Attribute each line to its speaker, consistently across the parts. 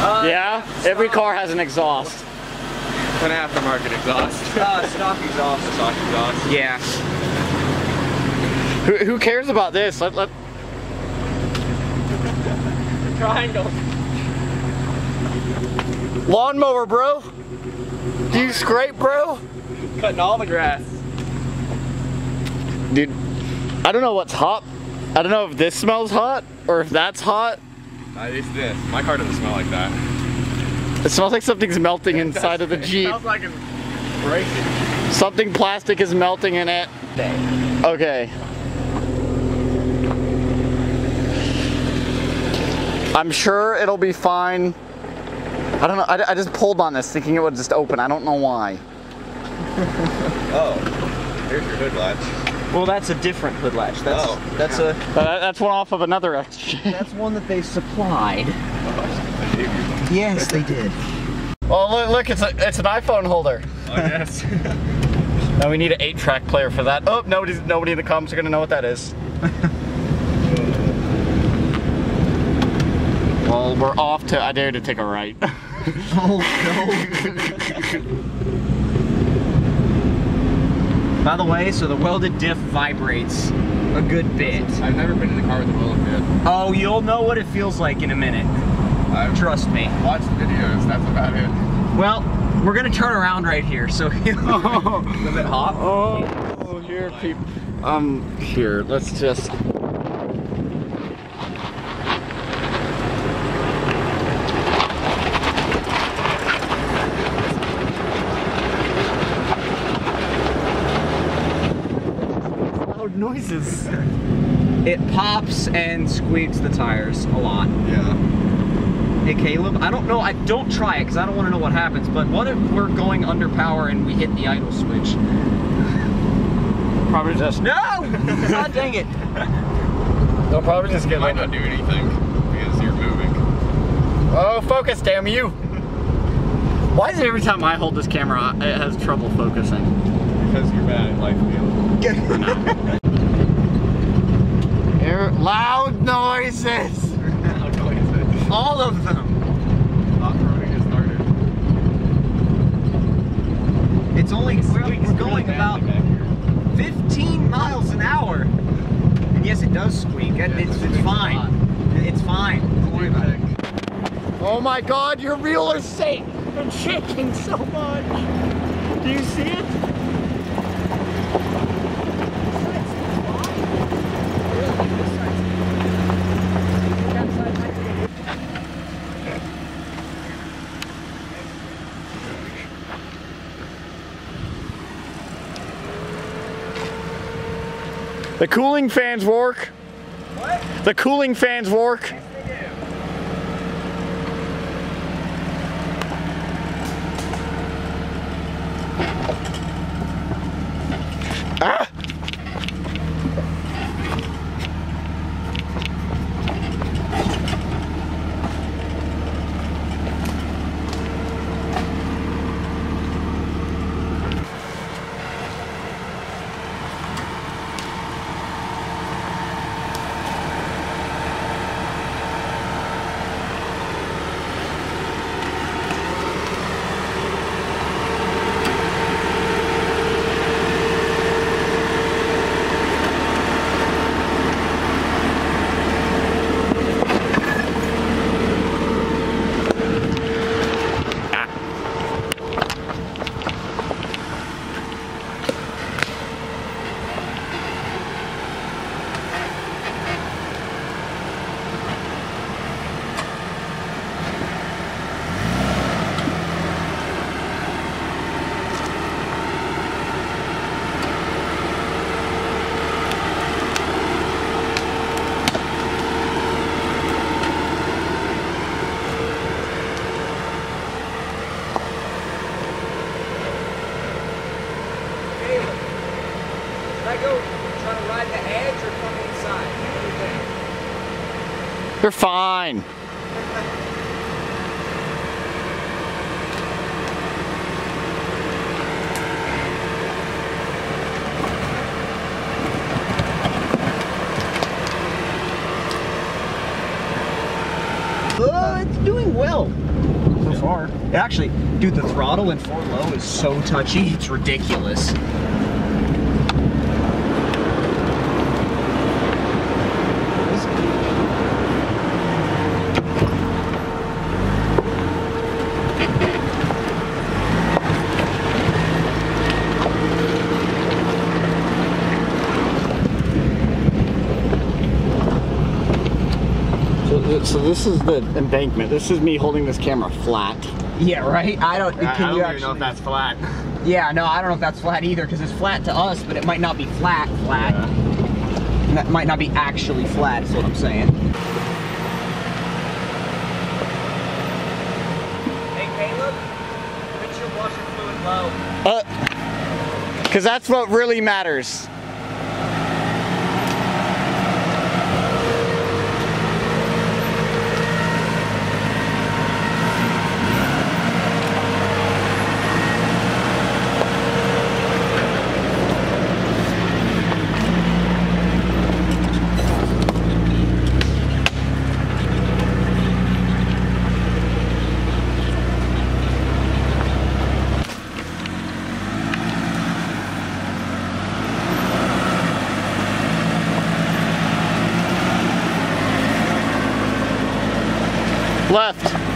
Speaker 1: Uh,
Speaker 2: Yeah? Every car has an exhaust.
Speaker 3: An aftermarket exhaust.
Speaker 1: Uh, stock exhaust.
Speaker 3: Stock exhaust.
Speaker 1: Yeah.
Speaker 2: Who, who cares about this? Let, let,
Speaker 1: Triangle.
Speaker 2: lawnmower, bro. Do you scrape, bro?
Speaker 3: Cutting all the grass.
Speaker 2: Dude, I don't know what's hot. I don't know if this smells hot or if that's hot.
Speaker 3: At least this. My car doesn't smell like that.
Speaker 2: It smells like something's melting inside of the
Speaker 3: It
Speaker 2: Jeep.
Speaker 3: smells like it's breaking.
Speaker 2: Something plastic is melting in it. Okay. I'm sure it'll be fine. I don't know. I, I just pulled on this thinking it would just open. I don't know why.
Speaker 3: Oh. Here's your hood latch.
Speaker 1: Well, that's a different hood latch. That's
Speaker 3: Oh.
Speaker 1: that's a
Speaker 2: But that- that's one off of another exchange.
Speaker 1: that's one that they supplied. Yes, they did.
Speaker 2: Oh look, look, it's a it's an iPhone holder.
Speaker 3: Oh, yes.
Speaker 2: Now we need an eight-track player for that. Oh, nobody's nobody in the comments are gonna know what that is. well, we're off to. I dare to take a right.
Speaker 1: Oh no. By the way, so the welded diff vibrates a good bit.
Speaker 3: I've never been in the car with a welded diff.
Speaker 1: Oh, you'll know what it feels like in a minute.
Speaker 3: I've
Speaker 1: Trust me.
Speaker 3: Watch the videos. That's about it.
Speaker 1: Well, we're gonna turn around right here, so
Speaker 3: Is it hot?
Speaker 2: Oh, here, people. Um, here, let's just. Noises.
Speaker 1: it pops and squeaks the tires a lot.
Speaker 3: Yeah.
Speaker 1: Hey Caleb, I don't know, I don't try it because I don't want to know what happens, but what if we're going under power and we hit the idle switch?
Speaker 2: Probably just.
Speaker 1: No! God dang it.
Speaker 2: They'll probably just
Speaker 3: It
Speaker 2: get
Speaker 3: might not do anything because you're moving.
Speaker 2: Oh, focus, damn you! Why is it every time I hold this camera, it has trouble focusing?
Speaker 3: Because you're bad at life field.
Speaker 2: Loud noises!
Speaker 3: Is it?
Speaker 2: All of them!
Speaker 1: It's only, we're, we're
Speaker 3: really
Speaker 1: going about
Speaker 3: badly back here.
Speaker 1: 15 miles an hour. And yes, it does squeak.
Speaker 3: Yeah,
Speaker 1: it's,
Speaker 3: it
Speaker 1: it's fine. It's fine.
Speaker 3: Don't worry about it.
Speaker 2: Oh my god, your wheel is safe! It's shaking so much! Do you see it? The cooling fans work.
Speaker 1: What?
Speaker 2: The cooling fans work. You're fine.
Speaker 1: Uh, it's doing well.
Speaker 2: far.
Speaker 1: Actually, dude, the throttle in four low is so touchy, it's ridiculous.
Speaker 2: So, so this is the embankment. This is me holding this camera flat.
Speaker 1: Yeah, right? I don't,
Speaker 3: I, I don't
Speaker 1: you
Speaker 3: even
Speaker 1: actually...
Speaker 3: know if that's flat.
Speaker 1: Yeah, no, I don't know if that's flat either, because it's flat to us, but it might not be flat, flat. And that might not be actually flat, is what I'm saying.
Speaker 4: Hey, Caleb, put your washer fluid low.
Speaker 2: Uh, cause that's what really matters. Left.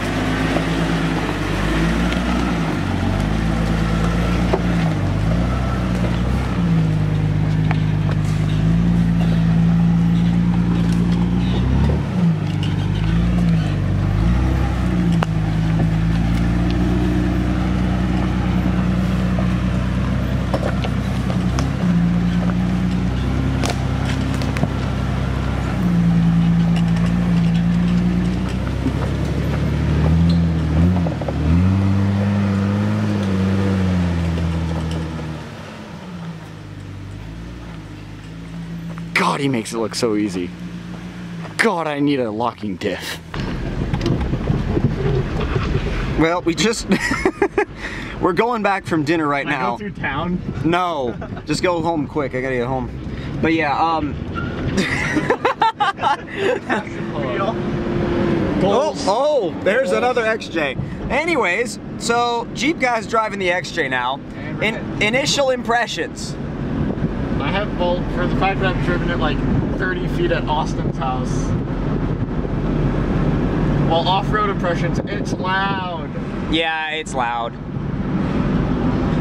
Speaker 2: God, he makes it look so easy. God, I need a locking diff.
Speaker 1: Well, we just... We're going back from dinner right
Speaker 3: Can
Speaker 1: now.
Speaker 3: go through town?
Speaker 1: No, just go home quick. I gotta get home. But yeah, um... Oh, oh, there's another XJ. Anyways, so Jeep guy's driving the XJ now. In, initial impressions.
Speaker 2: For the fact that I've driven it like 30 feet at Austin's house. Well, off-road impressions, it's loud.
Speaker 1: Yeah, it's loud.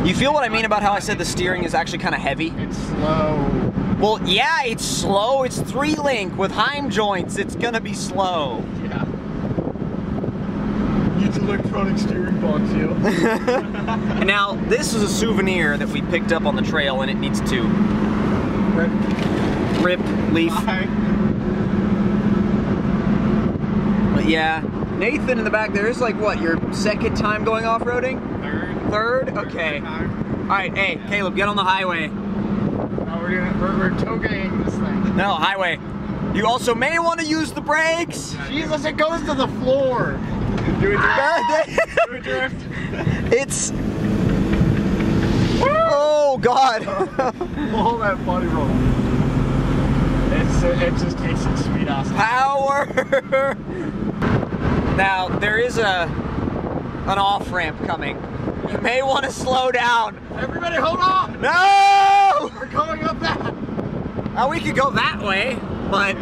Speaker 1: You feel what I mean about how I said the steering is actually kind of heavy?
Speaker 2: It's slow.
Speaker 1: Well, yeah, it's slow. It's three link with Heim joints. It's gonna be slow.
Speaker 2: Yeah. Needs electronic steering box, yo.
Speaker 1: Now, this is a souvenir that we picked up on the trail and it needs to rip leaf. But yeah, Nathan in the back there is like what, your second time going off-roading?
Speaker 3: Third.
Speaker 1: Third? Okay. All right, hey, Caleb, get on the highway.
Speaker 2: No, we're doing we're, we're this thing.
Speaker 1: No, highway. You also may want to use the brakes.
Speaker 2: Jesus, it goes to the floor.
Speaker 3: Do it
Speaker 1: Ah,
Speaker 3: Do a drift.
Speaker 1: it's. God.
Speaker 2: All that body roll. It's it just takes its sweet ass.
Speaker 1: Power. Now there is a an off ramp coming. You may want to slow down.
Speaker 2: Everybody, hold on.
Speaker 1: No.
Speaker 2: We're going up that.
Speaker 1: Now we could go that way, but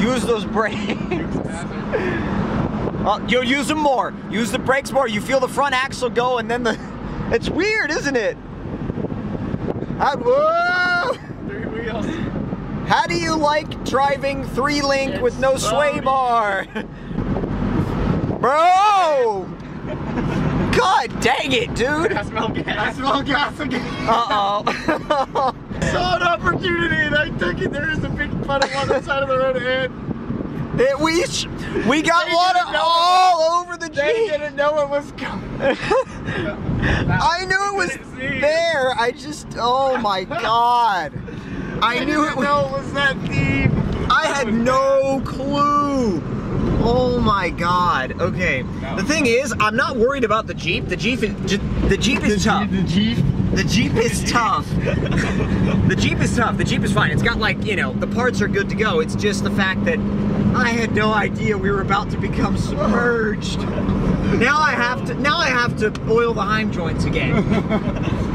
Speaker 1: use those brakes. Oh, you use them more. Use the brakes more. You feel the front axle go, and then the. It's weird, isn't it? How, whoa!
Speaker 3: Three wheels.
Speaker 1: How do you like driving three link with no sway bar? Bro! God dang it, dude!
Speaker 3: I smell gas.
Speaker 2: I smell gas again.
Speaker 1: Uh oh.
Speaker 2: Saw an opportunity and I took it. There is a big puddle on the side of the road and
Speaker 1: It, we we got water all over the
Speaker 2: they
Speaker 1: Jeep.
Speaker 2: didn't know it was coming.
Speaker 1: I knew it was
Speaker 3: couldn't see.
Speaker 1: there. I just, oh my god. I knew it was.
Speaker 2: was that deep.
Speaker 1: I had no clue. Oh my god. Okay. The thing is, I'm not worried about the Jeep. The Jeep is the Jeep is tough.
Speaker 2: The Jeep,
Speaker 1: The Jeep is tough. the Jeep is tough. The Jeep is fine. It's got like, you know, the parts are good to go. It's just the fact that I had no idea we were about to become submerged. Now I have to now I have to oil the Heim joints again.